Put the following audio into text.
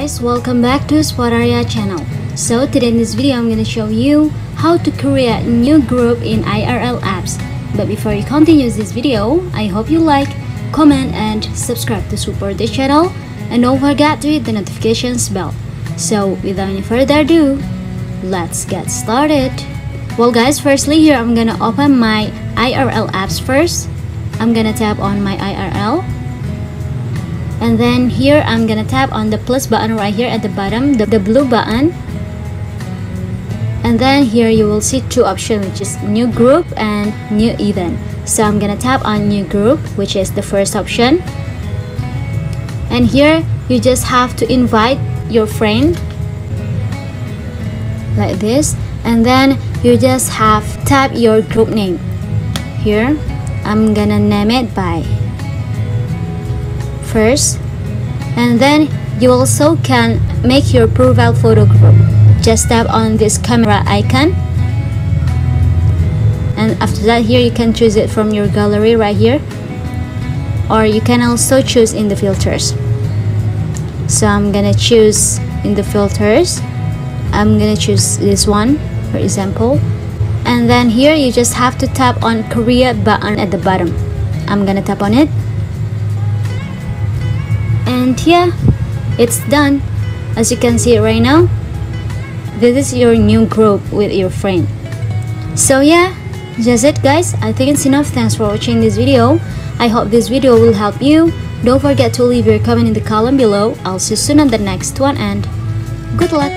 guys, welcome back to Spotarya channel. So today in this video I'm gonna show you how to create new group in IRL apps. But before you continue this video, I hope you like, comment and subscribe to support the channel and don't forget to hit the notifications bell. So without any further ado, let's get started. Well guys, firstly here I'm gonna open my IRL apps first. I'm gonna tap on my IRL and then here I'm gonna tap on the plus button right here at the bottom the, the blue button. And then here you will see two options which is new group and new event. So I'm gonna tap on new group which is the first option. And here you just have to invite your friend like this. And then you just have tap your group name. Here I'm gonna name it by first and then you also can make your profile photo group just tap on this camera icon and after that here you can choose it from your gallery right here or you can also choose in the filters. So I'm gonna choose in the filters. I'm gonna choose this one for example. And then here you just have to tap on Korea button at the bottom. I'm gonna tap on it and yeah it's done. As you can see right now this is your new group with your friend. So yeah that's it guys. I think it's enough. Thanks for watching this video. I hope this video will help you. Don't forget to leave your comment in the column below. I'll see you soon on the next one and good luck